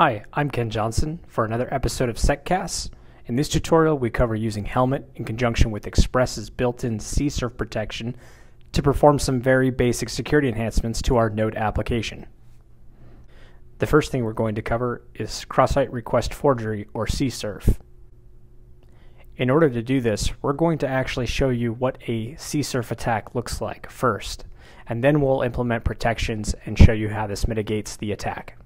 Hi, I'm Ken Johnson for another episode of SecCast. In this tutorial, we cover using Helmet in conjunction with Express's built-in CSRF protection to perform some very basic security enhancements to our Node application. The first thing we're going to cover is cross-site request forgery or CSRF. In order to do this, we're going to actually show you what a CSRF attack looks like first, and then we'll implement protections and show you how this mitigates the attack.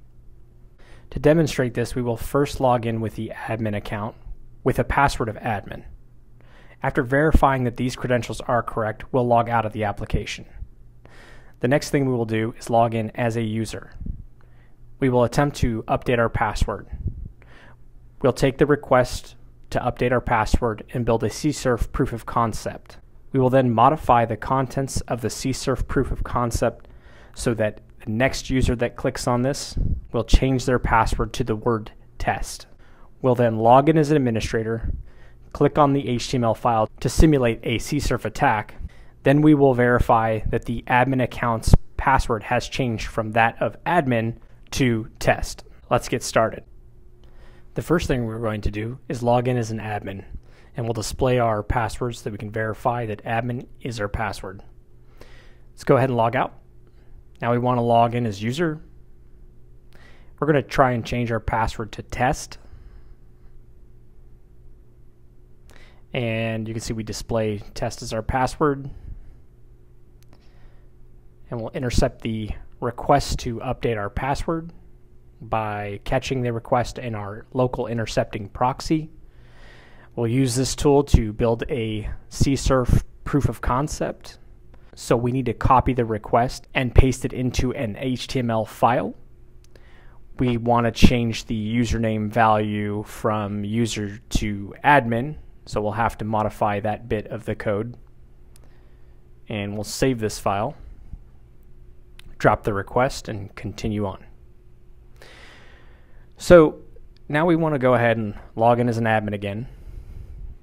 To demonstrate this, we will first log in with the admin account with a password of admin. After verifying that these credentials are correct, we'll log out of the application. The next thing we will do is log in as a user. We will attempt to update our password. We'll take the request to update our password and build a CSRF proof of concept. We will then modify the contents of the CSRF proof of concept so that the next user that clicks on this will change their password to the word test. We'll then log in as an administrator, click on the HTML file to simulate a CSRF attack. Then we will verify that the admin account's password has changed from that of admin to test. Let's get started. The first thing we're going to do is log in as an admin, and we'll display our passwords so that we can verify that admin is our password. Let's go ahead and log out. Now we want to log in as user. We're going to try and change our password to test. And you can see we display test as our password. And we'll intercept the request to update our password by catching the request in our local intercepting proxy. We'll use this tool to build a CSRF proof of concept. So we need to copy the request and paste it into an HTML file. We want to change the username value from user to admin, so we'll have to modify that bit of the code. And we'll save this file, drop the request, and continue on. So now we want to go ahead and log in as an admin again.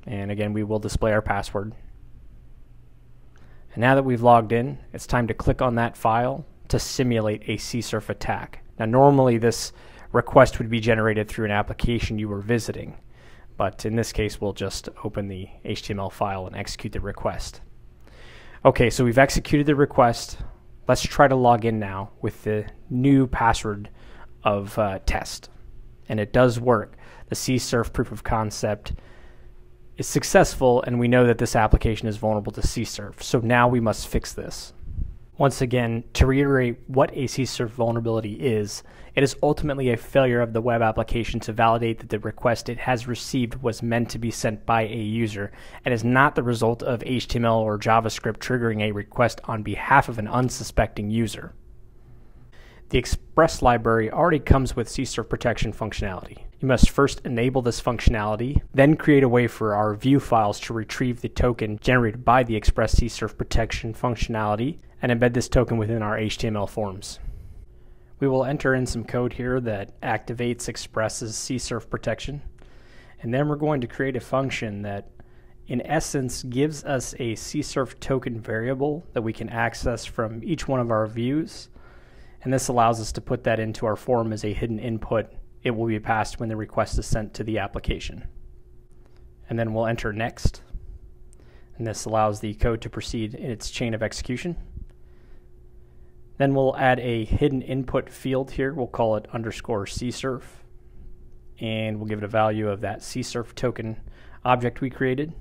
And again, we will display our password. And now that we've logged in, it's time to click on that file to simulate a CSRF attack. Now, normally this request would be generated through an application you were visiting, but in this case, we'll just open the HTML file and execute the request. Okay, so we've executed the request. Let's try to log in now with the new password of uh, test and it does work. The CSRF proof of concept is successful, and we know that this application is vulnerable to CSRF. So now we must fix this. Once again, to reiterate what a CSRF vulnerability is, it is ultimately a failure of the web application to validate that the request it has received was meant to be sent by a user and is not the result of HTML or JavaScript triggering a request on behalf of an unsuspecting user. The Express library already comes with CSRF protection functionality. You must first enable this functionality, then create a way for our view files to retrieve the token generated by the Express CSRF protection functionality and embed this token within our HTML forms. We will enter in some code here that activates Express's CSRF protection, and then we're going to create a function that in essence gives us a CSRF token variable that we can access from each one of our views and this allows us to put that into our form as a hidden input. It will be passed when the request is sent to the application. And then we'll enter next. And this allows the code to proceed in its chain of execution. Then we'll add a hidden input field here. We'll call it underscore csurf. And we'll give it a value of that csurf token object we created.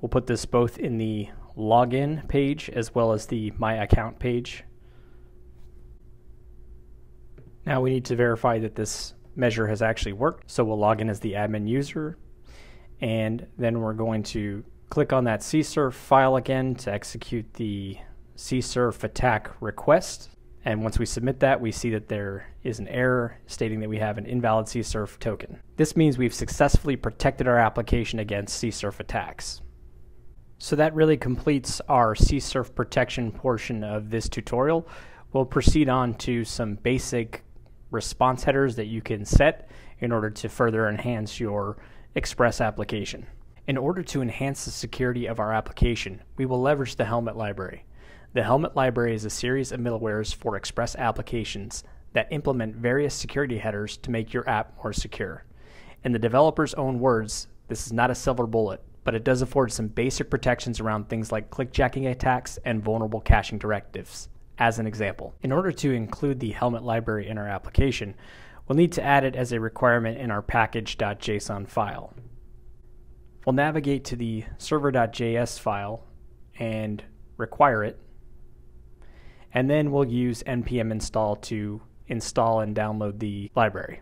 We'll put this both in the login page as well as the my account page now we need to verify that this measure has actually worked. So we'll log in as the admin user and then we're going to click on that CSRF file again to execute the CSRF attack request. And once we submit that, we see that there is an error stating that we have an invalid CSRF token. This means we've successfully protected our application against CSRF attacks. So that really completes our CSRF protection portion of this tutorial. We'll proceed on to some basic response headers that you can set in order to further enhance your Express application. In order to enhance the security of our application, we will leverage the Helmet library. The Helmet library is a series of middlewares for Express applications that implement various security headers to make your app more secure. In the developer's own words, this is not a silver bullet, but it does afford some basic protections around things like clickjacking attacks and vulnerable caching directives, as an example. In order to include the helmet library in our application, we'll need to add it as a requirement in our package.json file. We'll navigate to the server.js file and require it, and then we'll use npm install to install and download the library.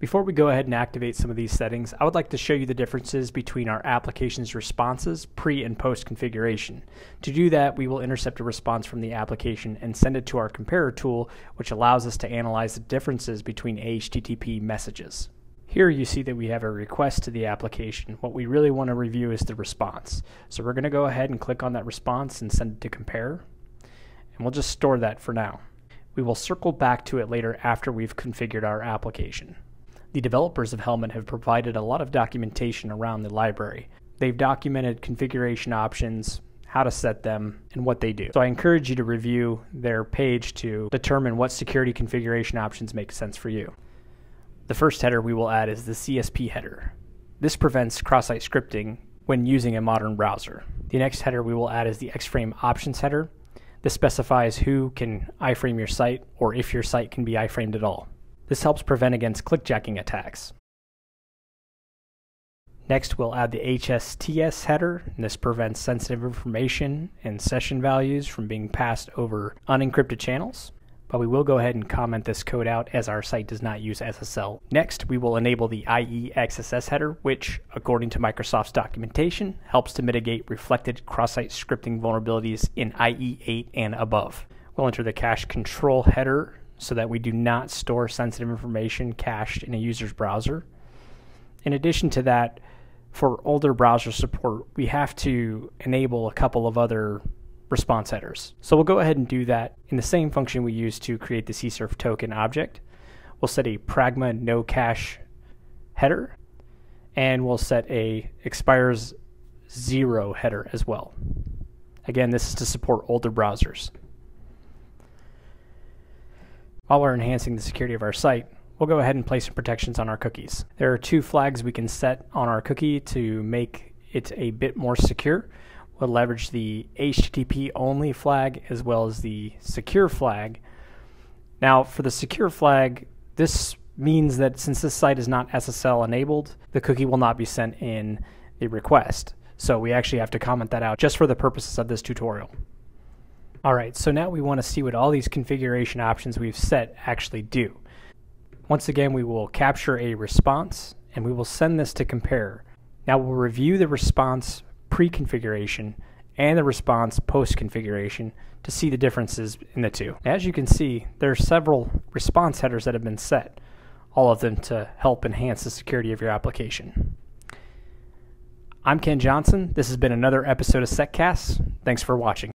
Before we go ahead and activate some of these settings, I would like to show you the differences between our application's responses pre and post configuration. To do that, we will intercept a response from the application and send it to our comparer tool, which allows us to analyze the differences between HTTP messages. Here you see that we have a request to the application. What we really want to review is the response. So we're going to go ahead and click on that response and send it to compare. And we'll just store that for now. We will circle back to it later after we've configured our application. The developers of Helmet have provided a lot of documentation around the library. They've documented configuration options, how to set them, and what they do. So I encourage you to review their page to determine what security configuration options make sense for you. The first header we will add is the CSP header. This prevents cross-site scripting when using a modern browser. The next header we will add is the X-Frame options header. This specifies who can iframe your site or if your site can be iframed at all. This helps prevent against clickjacking attacks. Next, we'll add the HSTS header. This prevents sensitive information and session values from being passed over unencrypted channels. But we will go ahead and comment this code out as our site does not use SSL. Next, we will enable the IE XSS header, which, according to Microsoft's documentation, helps to mitigate reflected cross-site scripting vulnerabilities in IE 8 and above. We'll enter the cache control header so that we do not store sensitive information cached in a user's browser. In addition to that, for older browser support, we have to enable a couple of other response headers. So we'll go ahead and do that in the same function we used to create the CSRF token object. We'll set a pragma no cache header, and we'll set a expires zero header as well. Again, this is to support older browsers. While we're enhancing the security of our site, we'll go ahead and place some protections on our cookies. There are two flags we can set on our cookie to make it a bit more secure. We'll leverage the HTTP only flag as well as the secure flag. Now, for the secure flag, this means that since this site is not SSL enabled, the cookie will not be sent in the request. So we actually have to comment that out just for the purposes of this tutorial. All right, so now we want to see what all these configuration options we've set actually do. Once again, we will capture a response and we will send this to compare. Now we'll review the response pre-configuration and the response post-configuration to see the differences in the two. As you can see, there are several response headers that have been set, all of them to help enhance the security of your application. I'm Ken Johnson. This has been another episode of SecCast. Thanks for watching.